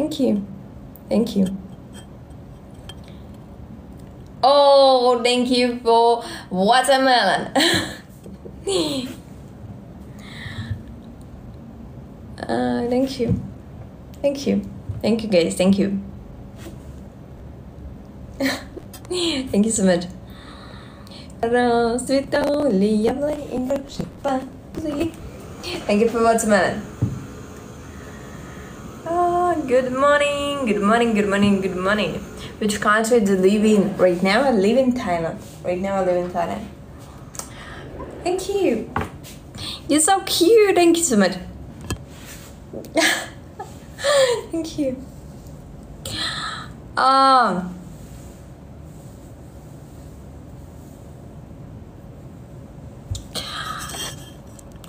Thank you. Thank you. Oh, thank you for watermelon. uh, thank you. Thank you. Thank you, guys. Thank you. thank you so much. Thank you for watermelon. Ah, good morning, good morning, good morning, good morning. Which country do you live in? Right now I live in Thailand. Right now I live in Thailand. Thank you. You're so cute. Thank you so much. Thank you. Um.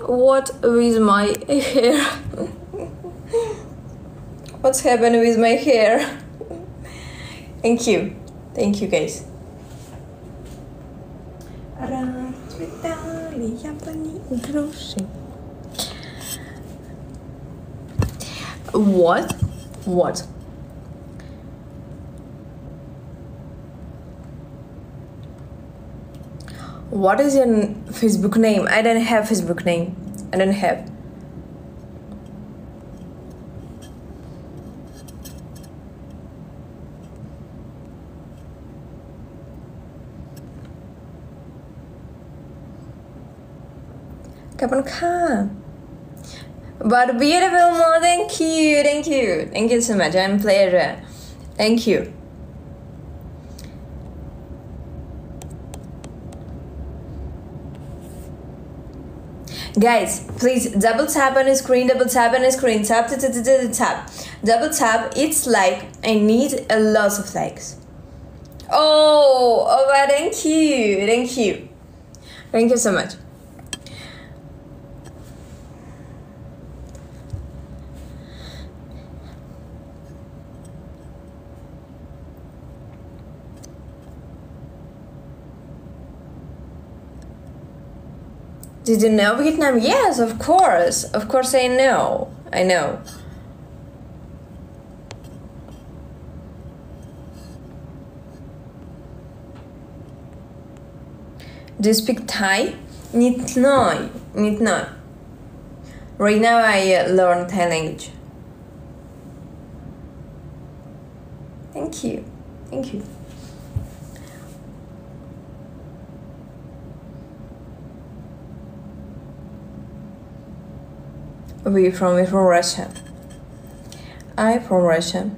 What with my hair? What's happened with my hair? Thank you. Thank you, guys. What? What? What is your Facebook name? I don't have Facebook name. I don't have. Kapan ka? But beautiful more, thank you, thank you, thank you so much. I'm pleasure. Thank you. Guys, please double tap on the screen, double tap on the screen, tap, tap, tap, tap, tap. Double tap, it's like, I need a lot of likes. Oh, oh, thank you, thank you. Thank you so much. Did you know Vietnam? Yes, of course. Of course, I know. I know. Do you speak Thai? Nít nói, nít nói. Right now I uh, learn Thai language. Thank you. Thank you. You from? We're from Russia. I from Russia.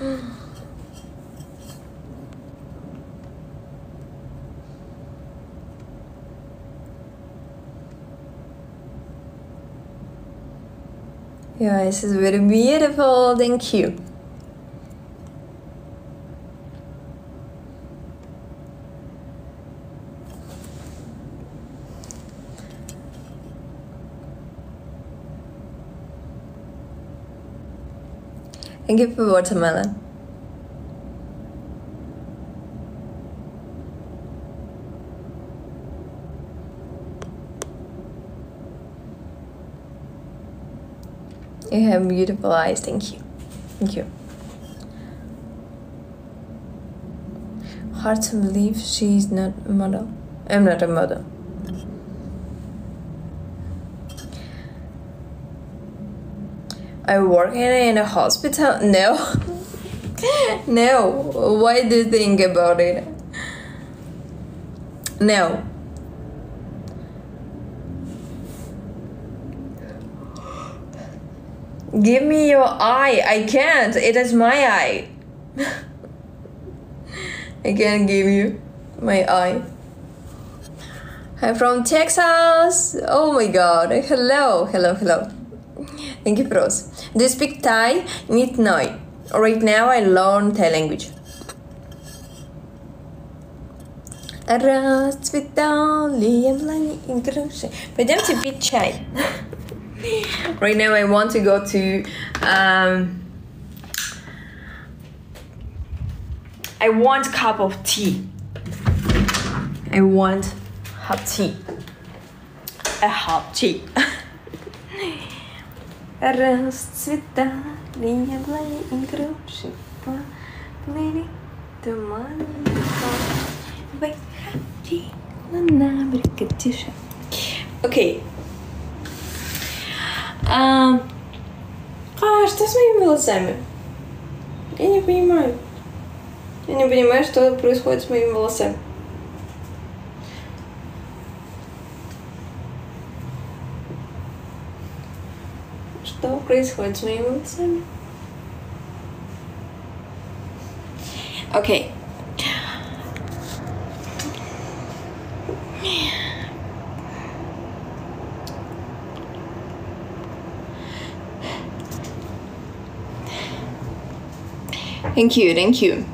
Yeah, this is very beautiful. Thank you. Thank you for watermelon. You have beautiful eyes. Thank you. Thank you. Hard to believe she's not a model. I'm not a model. I work in a hospital? No. no. Why do you think about it? No. Give me your eye. I can't. It is my eye. I can't give you my eye. I'm from Texas. Oh my god. Hello. Hello. Hello. Thank you, pros. Do you speak Thai? Nít nói. Right now I learn Thai language. Пойдемте пить чай. Right now I want to go to um, I want cup of tea. I want hot tea. A hot tea. Расцветали яблони и груши, плыли туманы. Выходила на берег тише. Окей. А, а что с моими волосами? Я не понимаю. Я не понимаю, что происходит с моими волосами. please hurt me one time? Okay. Thank you, thank you.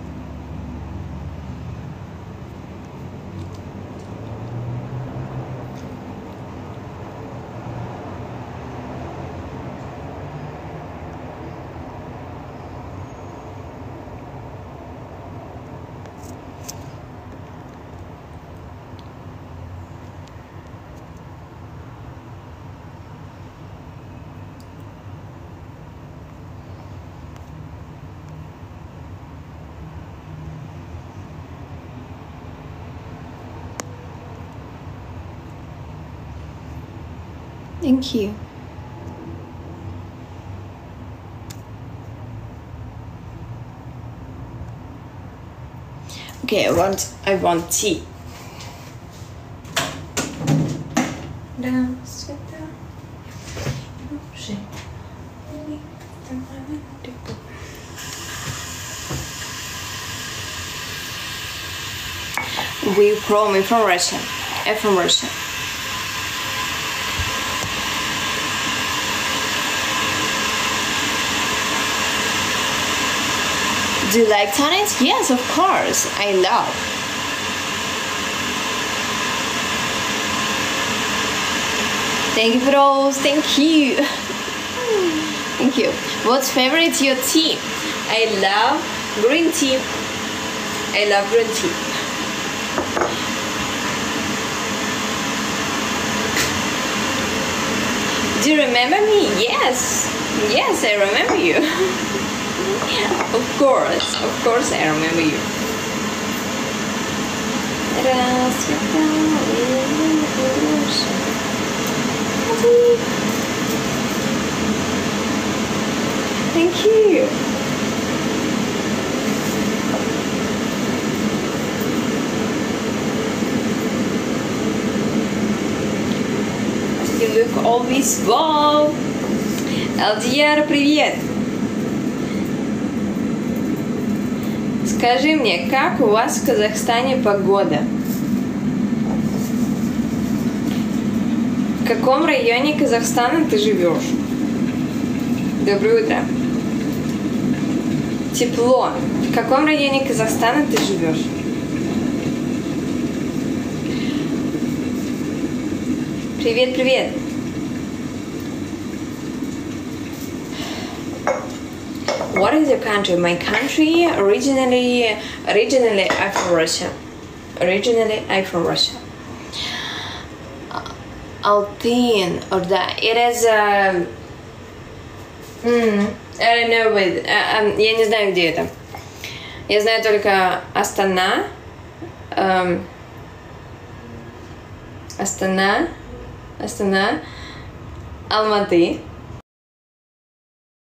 Thank you. Okay, I want I want tea. We from from Russia. I'm from Russia. Do you like tennis? Yes, of course. I love. Thank you for those. Thank you. Thank you. What's favorite your tea? I love green tea. I love green tea. Do you remember me? Yes. Yes, I remember you. Of course, of course I remember you. Thank you. You look always wow. LDR, привет! Скажи мне, как у вас в Казахстане погода? В каком районе Казахстана ты живешь? Доброе утро. Тепло. В каком районе Казахстана ты живешь? Привет, привет. What is your country? My country originally originally I'm from Russia. Originally I'm from Russia. Altin or that it is um, mm, I don't know with uh, um, я не знаю где это. Я знаю только Астана. Um, Астана. Астана. Алматы.